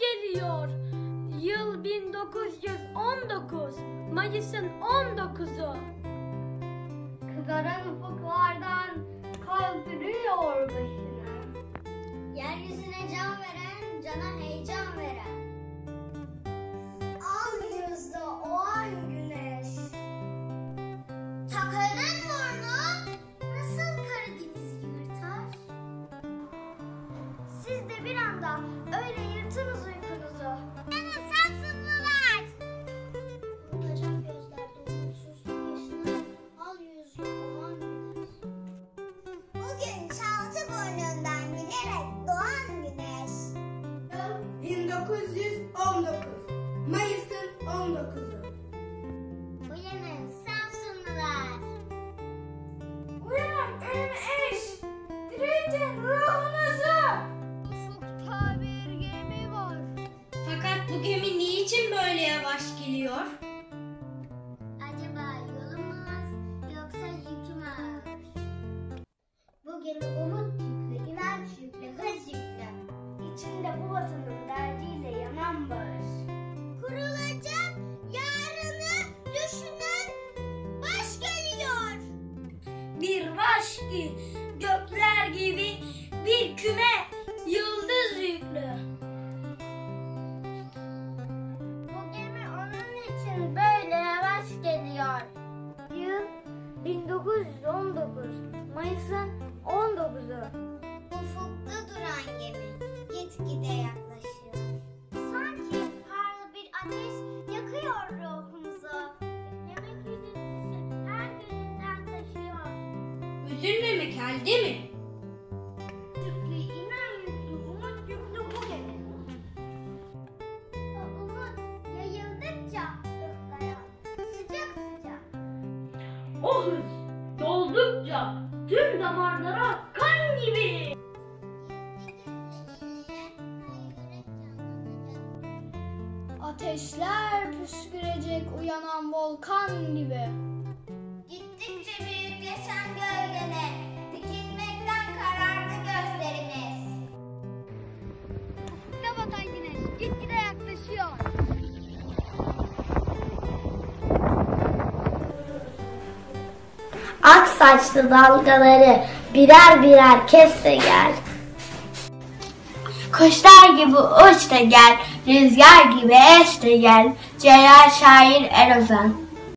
geliyor. Yıl 1919. Mayıs'ın 19'u. Kızaran ufuklardan kaldırıyor başını. Yeryüzüne can veren, cana heyecan veren. Al yüzlü oğan güneş. Takanın burnu nasıl Karadeniz'i yırtar? Siz de bir öyle yırtınız uykunuzu. Hemen sansınlılar. Unutacak gözlerde umutsuz yaşına al yüzlü oğan güneş. Bugün çaltı burnundan gülerek doğan güneş. Yıl 1919. Mayıs'ın 19'u. Uyanın Samsunlular. Uyanın ölüm gemi niçin böyle yavaş geliyor? Acaba yolumuz yoksa yüküm ağır? Bu gemi umut yüklü, inanç yüklü, hız yüklü. İçinde bu vatanın derdiyle yanan bağır. Kurulacak yarını düşünen baş geliyor. Bir baş ki 1919. Mayıs'ın 19'u. Ufukta duran gemi gitgide yaklaşıyor. Sanki parlı bir ateş yakıyor ruhumuzu. Yemek üzüntüsü her gözünden taşıyor. Üzülmemek elde mi? O hız doldukça tüm damarlara kan gibi. Ateşler püskürecek uyanan volkan gibi. Gittikçe büyükleşen gölgene, dikilmekten karardı gözlerimiz. Ufukta batan güneş gitgide yaklaşıyor. Ak saçlı dalgaları birer birer kes de gel. Kuşlar gibi uç da gel, rüzgar gibi es de gel. Celal Şair Erozan